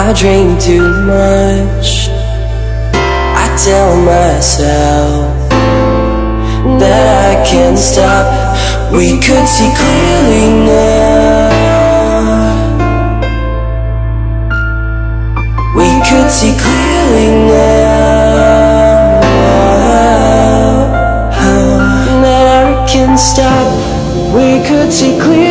I dream too much. I tell myself that I can't stop. We could see clearly now. We could see clearly now. That I can't stop. We could see clearly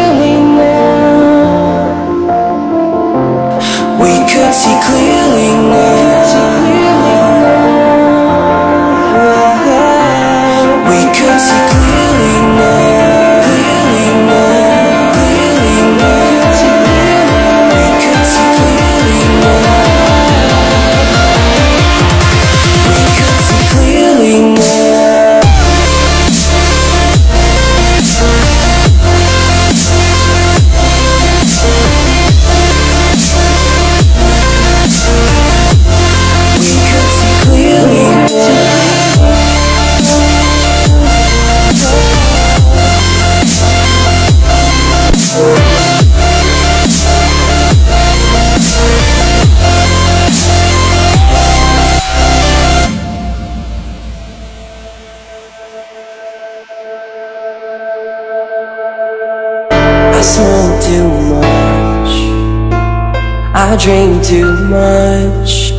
I dream too much.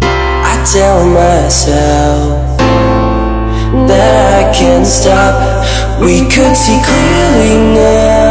I tell myself that I can't stop. We could see clearly now.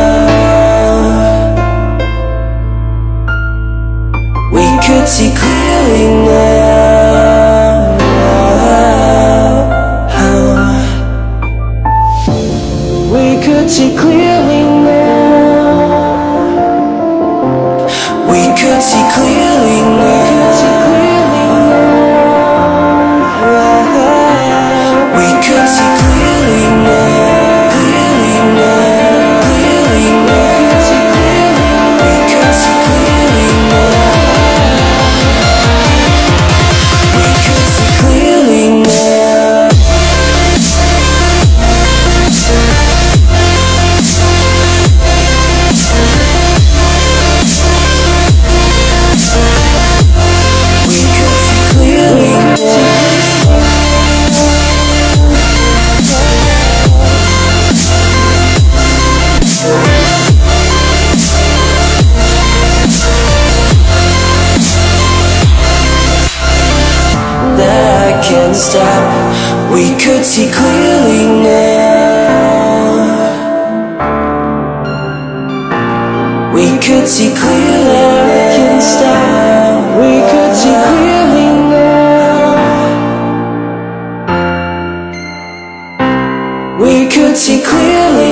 and We could see clearly now. We could see clearly We could see clearly now. We could see clearly